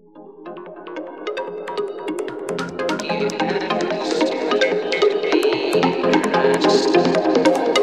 You have to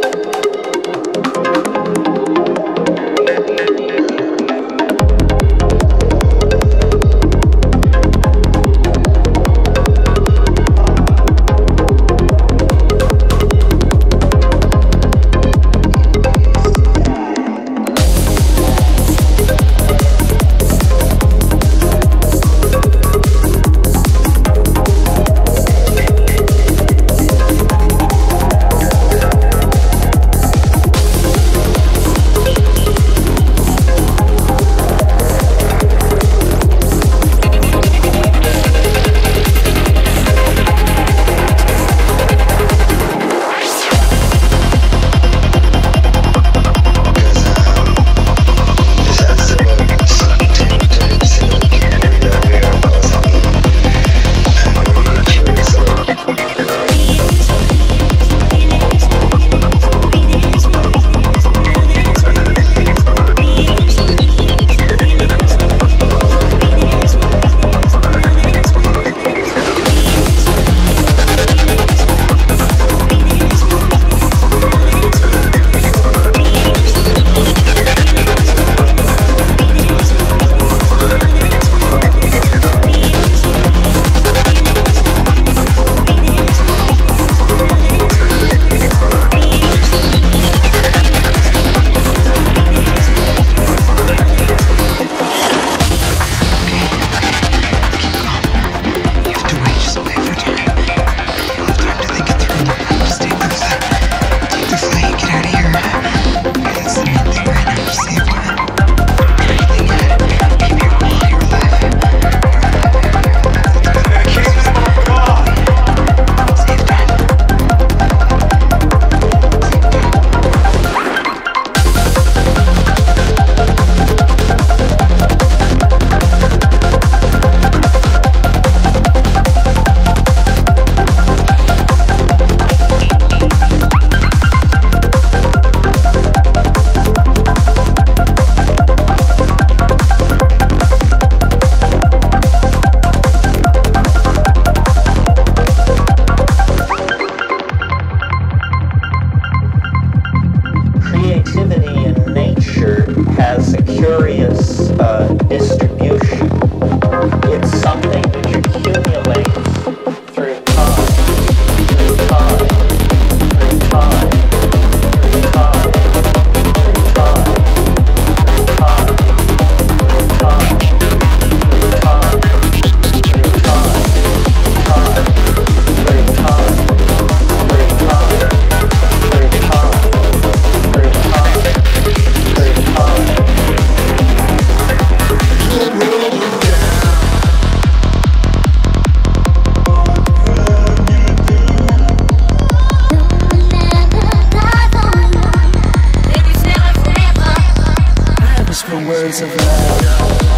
for words of love.